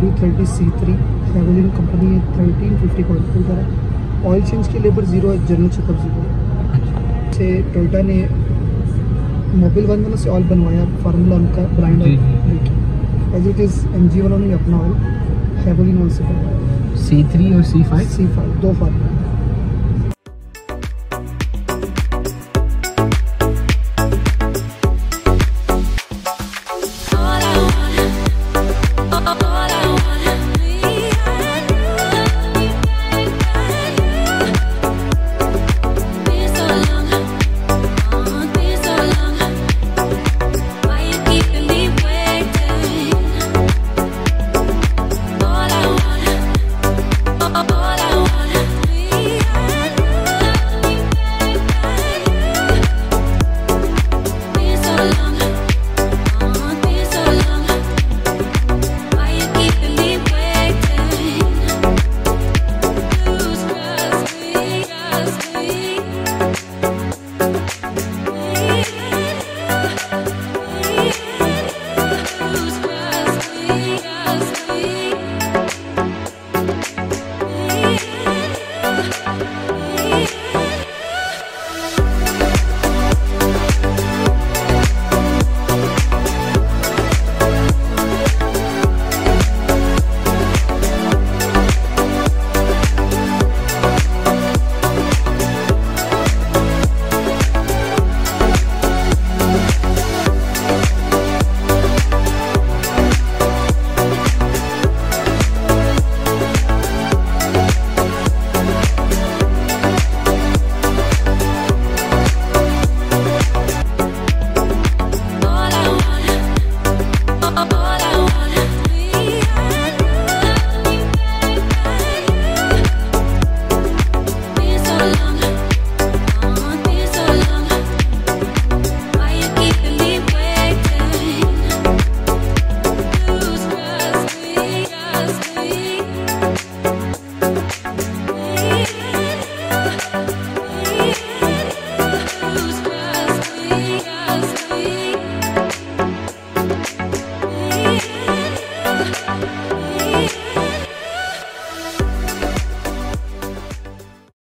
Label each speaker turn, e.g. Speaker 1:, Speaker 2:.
Speaker 1: D thirty C three Havoline company है thirteen fifty quality का oil change के labour zero है general checkup zero से Toyota ने मोबिल वन वालों से ऑयल बनवाया फार्मूला उनका brand as it is M G वालों ने अपना ऑयल हेवलिन वन से बनवाया।
Speaker 2: सी थ्री और सी फाइव
Speaker 1: सी फाइव दो फार्मूला